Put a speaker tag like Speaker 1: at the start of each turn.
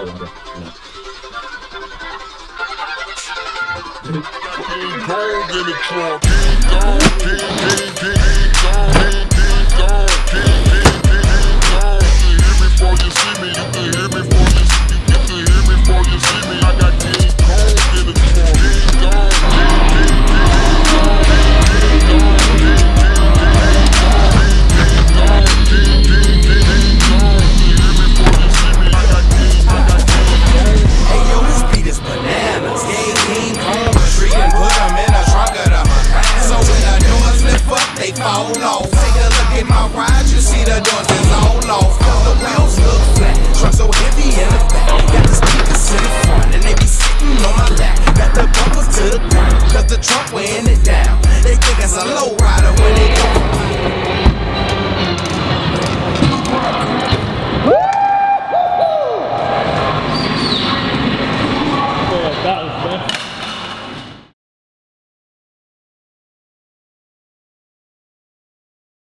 Speaker 1: Oh, okay. Yeah.
Speaker 2: King in the trunk. King Kong, King, King, King, King,
Speaker 3: fall off. Take a look at my ride, you see the doors is all off. Cause the wheels look flat, trunk so heavy in the back. Got the speakers in the front, and they be sitting on my lap. Got the bumpers to the ground, cause the trunk weighing it down. They think it's a low rider